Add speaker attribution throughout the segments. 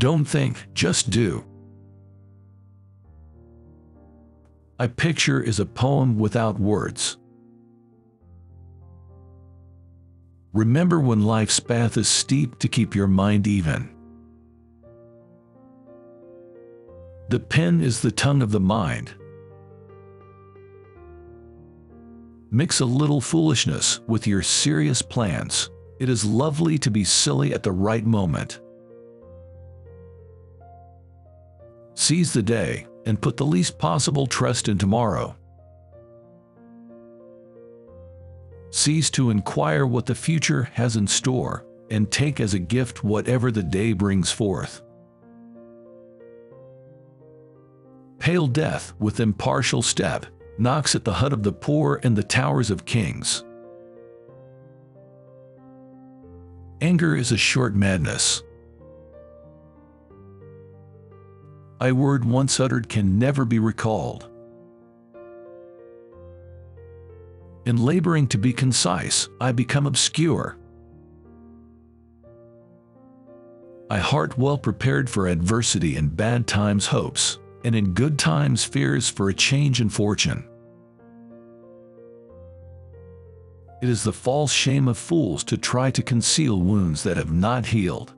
Speaker 1: Don't think, just do. A picture is a poem without words. Remember when life's path is steep to keep your mind even. The pen is the tongue of the mind. Mix a little foolishness with your serious plans. It is lovely to be silly at the right moment. Seize the day and put the least possible trust in tomorrow. Cease to inquire what the future has in store and take as a gift whatever the day brings forth. Pale death with impartial step knocks at the hut of the poor and the towers of kings. Anger is a short madness. A word once uttered can never be recalled. In laboring to be concise, I become obscure. I heart well prepared for adversity and bad times hopes, and in good times fears for a change in fortune. It is the false shame of fools to try to conceal wounds that have not healed.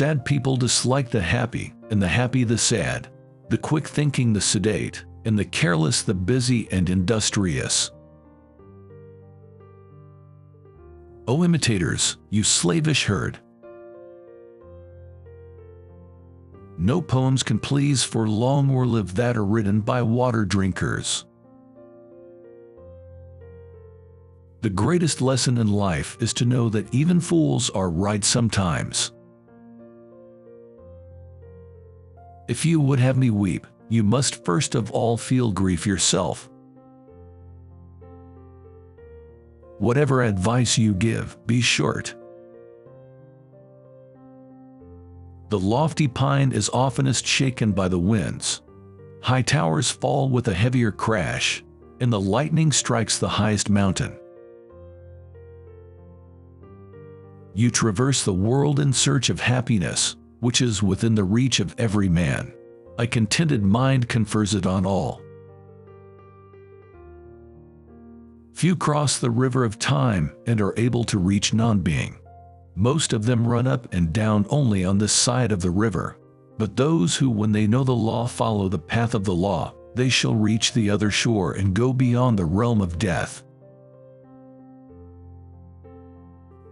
Speaker 1: Sad people dislike the happy, and the happy the sad, the quick thinking the sedate, and the careless the busy and industrious. O imitators, you slavish herd! No poems can please for long or live that are written by water drinkers. The greatest lesson in life is to know that even fools are right sometimes. If you would have me weep, you must first of all feel grief yourself. Whatever advice you give, be short. The lofty pine is oftenest shaken by the winds. High towers fall with a heavier crash, and the lightning strikes the highest mountain. You traverse the world in search of happiness, which is within the reach of every man. A contented mind confers it on all. Few cross the river of time and are able to reach non-being. Most of them run up and down only on this side of the river. But those who, when they know the law, follow the path of the law, they shall reach the other shore and go beyond the realm of death.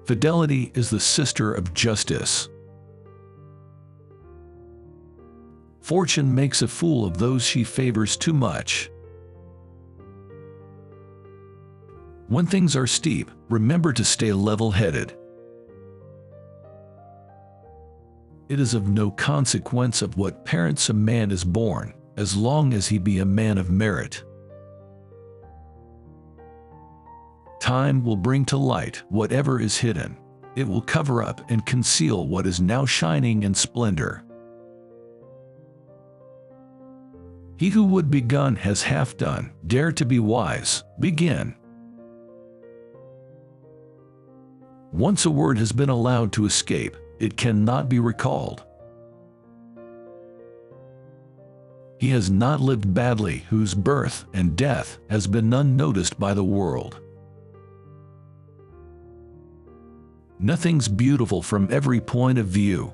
Speaker 1: Fidelity is the sister of justice. Fortune makes a fool of those she favors too much. When things are steep, remember to stay level-headed. It is of no consequence of what parents a man is born, as long as he be a man of merit. Time will bring to light whatever is hidden. It will cover up and conceal what is now shining in splendor. He who would be begun has half done. Dare to be wise. Begin. Once a word has been allowed to escape, it cannot be recalled. He has not lived badly whose birth and death has been unnoticed by the world. Nothing's beautiful from every point of view.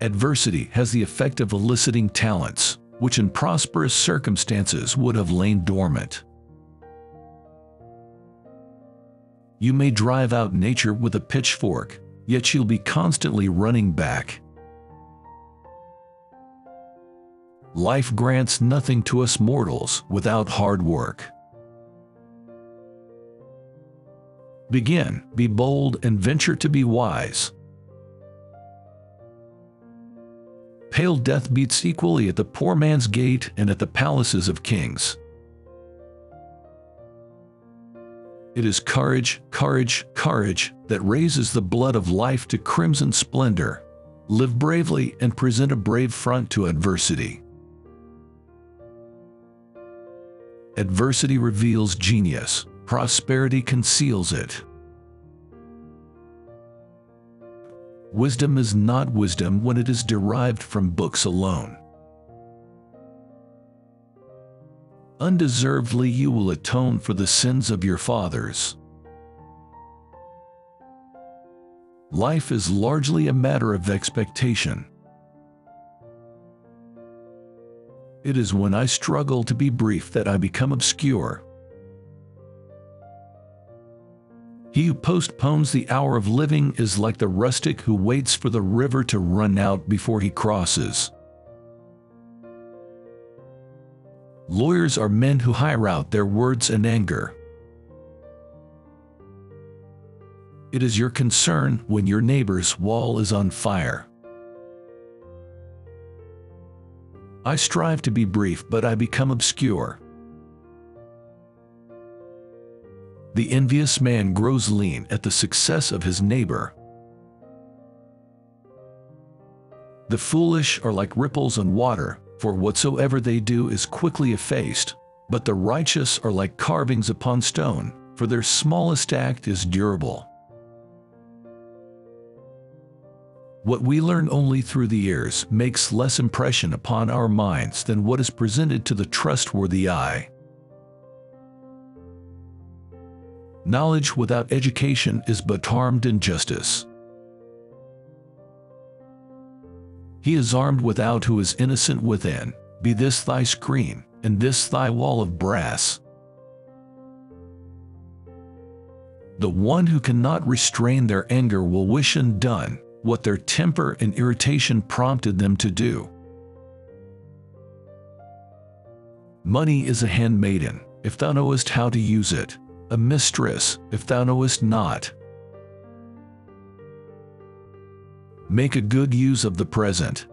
Speaker 1: Adversity has the effect of eliciting talents, which in prosperous circumstances would have lain dormant. You may drive out nature with a pitchfork, yet she'll be constantly running back. Life grants nothing to us mortals without hard work. Begin, be bold, and venture to be wise. Pale death beats equally at the poor man's gate and at the palaces of kings. It is courage, courage, courage that raises the blood of life to crimson splendor. Live bravely and present a brave front to adversity. Adversity reveals genius, prosperity conceals it. Wisdom is not wisdom when it is derived from books alone. Undeservedly you will atone for the sins of your fathers. Life is largely a matter of expectation. It is when I struggle to be brief that I become obscure. He who postpones the hour of living is like the rustic who waits for the river to run out before he crosses. Lawyers are men who hire out their words and anger. It is your concern when your neighbor's wall is on fire. I strive to be brief, but I become obscure. The envious man grows lean at the success of his neighbor. The foolish are like ripples on water, for whatsoever they do is quickly effaced. But the righteous are like carvings upon stone, for their smallest act is durable. What we learn only through the ears makes less impression upon our minds than what is presented to the trustworthy eye. Knowledge without education is but harmed injustice. He is armed without who is innocent within. Be this thy screen, and this thy wall of brass. The one who cannot restrain their anger will wish undone what their temper and irritation prompted them to do. Money is a handmaiden, if thou knowest how to use it, a mistress, if thou knowest not. Make a good use of the present.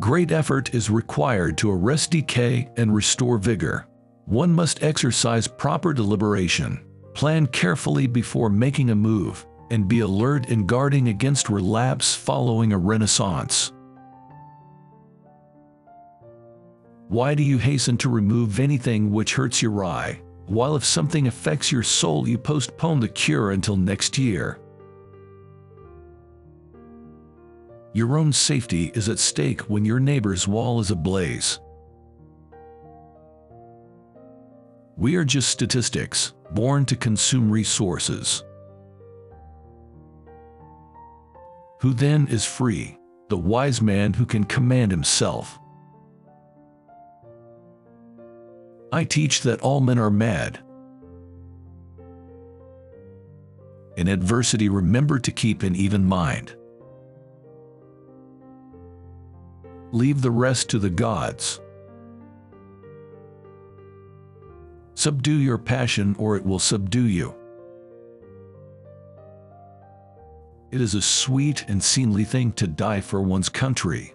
Speaker 1: Great effort is required to arrest decay and restore vigor. One must exercise proper deliberation, plan carefully before making a move, and be alert in guarding against relapse following a renaissance. Why do you hasten to remove anything which hurts your eye, while if something affects your soul you postpone the cure until next year? Your own safety is at stake when your neighbor's wall is ablaze. We are just statistics, born to consume resources. Who then is free? The wise man who can command himself. I teach that all men are mad. In adversity, remember to keep an even mind. leave the rest to the gods. Subdue your passion or it will subdue you. It is a sweet and seemly thing to die for one's country.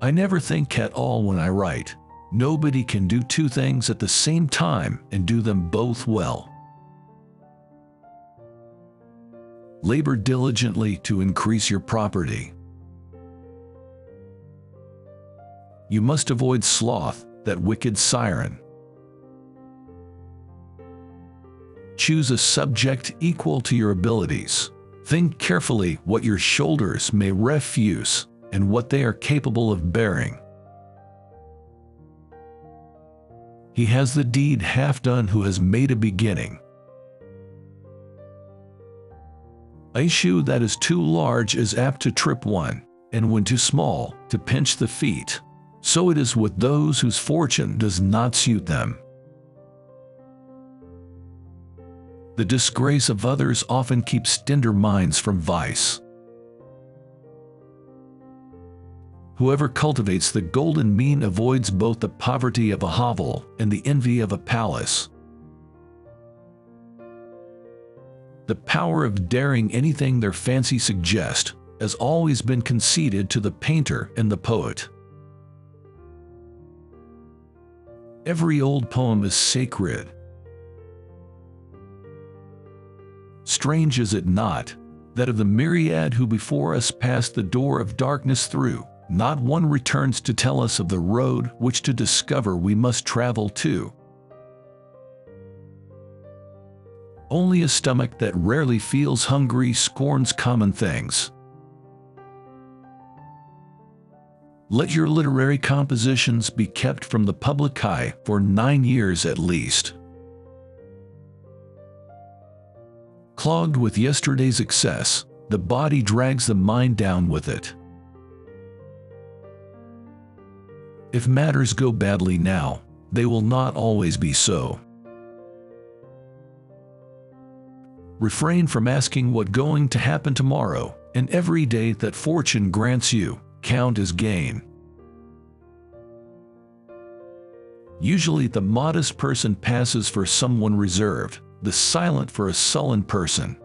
Speaker 1: I never think at all when I write. Nobody can do two things at the same time and do them both well. labor diligently to increase your property. You must avoid sloth, that wicked siren. Choose a subject equal to your abilities. Think carefully what your shoulders may refuse and what they are capable of bearing. He has the deed half done who has made a beginning. A shoe that is too large is apt to trip one, and when too small, to pinch the feet. So it is with those whose fortune does not suit them. The disgrace of others often keeps tender minds from vice. Whoever cultivates the golden mean avoids both the poverty of a hovel and the envy of a palace. The power of daring anything their fancy suggests has always been conceded to the painter and the poet. Every old poem is sacred. Strange is it not, that of the myriad who before us passed the door of darkness through, not one returns to tell us of the road which to discover we must travel to. Only a stomach that rarely feels hungry scorns common things. Let your literary compositions be kept from the public eye for nine years at least. Clogged with yesterday's excess, the body drags the mind down with it. If matters go badly now, they will not always be so. Refrain from asking what going to happen tomorrow, and every day that fortune grants you, count as gain. Usually the modest person passes for someone reserved, the silent for a sullen person.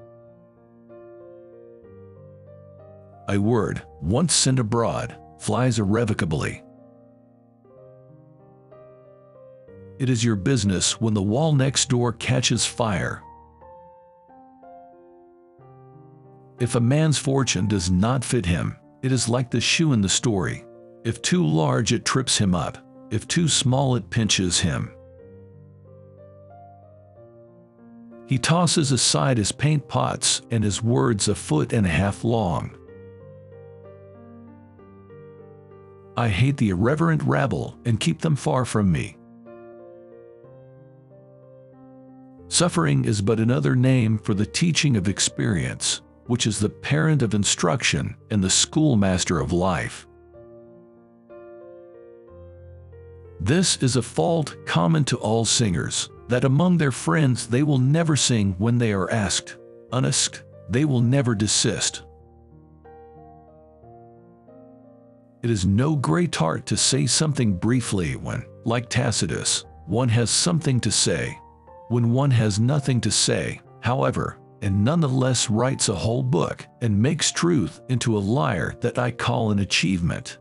Speaker 1: A word, once sent abroad, flies irrevocably. It is your business when the wall next door catches fire. If a man's fortune does not fit him, it is like the shoe in the story. If too large it trips him up, if too small it pinches him. He tosses aside his paint pots and his words a foot and a half long. I hate the irreverent rabble and keep them far from me. Suffering is but another name for the teaching of experience, which is the parent of instruction and the schoolmaster of life. This is a fault common to all singers, that among their friends they will never sing when they are asked. Unasked, they will never desist. It is no great art to say something briefly when, like Tacitus, one has something to say when one has nothing to say, however, and nonetheless writes a whole book and makes truth into a liar that I call an achievement.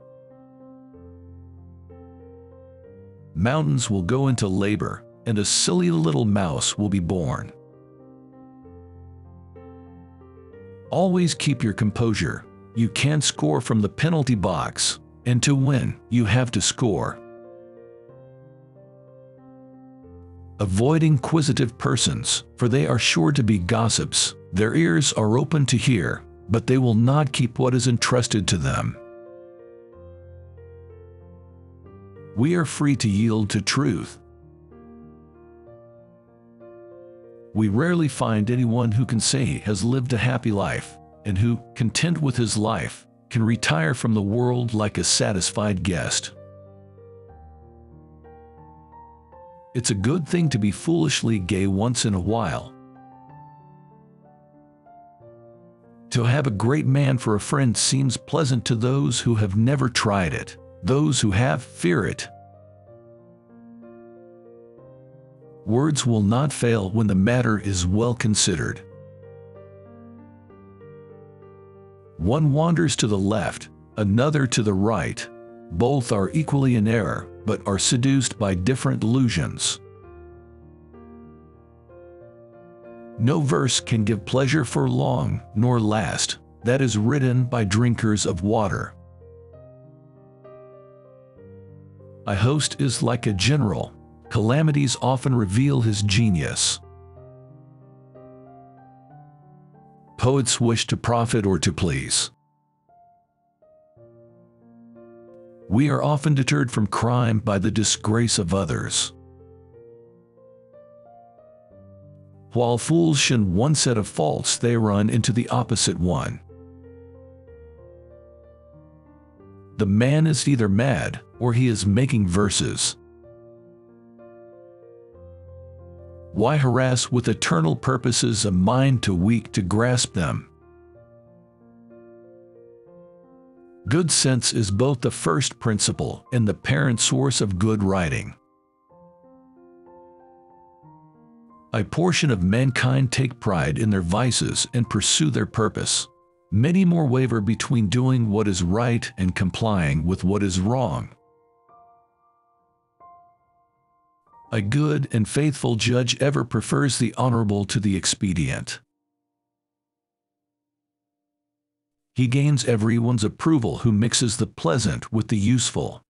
Speaker 1: Mountains will go into labor, and a silly little mouse will be born. Always keep your composure. You can't score from the penalty box, and to win, you have to score. Avoid inquisitive persons, for they are sure to be gossips. Their ears are open to hear, but they will not keep what is entrusted to them. We are free to yield to truth. We rarely find anyone who can say he has lived a happy life, and who, content with his life, can retire from the world like a satisfied guest. It's a good thing to be foolishly gay once in a while. To have a great man for a friend seems pleasant to those who have never tried it. Those who have fear it. Words will not fail when the matter is well considered. One wanders to the left, another to the right. Both are equally in error but are seduced by different illusions. No verse can give pleasure for long, nor last, that is written by drinkers of water. A host is like a general, calamities often reveal his genius. Poets wish to profit or to please. We are often deterred from crime by the disgrace of others. While fools shun one set of faults, they run into the opposite one. The man is either mad or he is making verses. Why harass with eternal purposes a mind too weak to grasp them? Good sense is both the first principle and the parent source of good writing. A portion of mankind take pride in their vices and pursue their purpose. Many more waver between doing what is right and complying with what is wrong. A good and faithful judge ever prefers the honorable to the expedient. He gains everyone's approval who mixes the pleasant with the useful.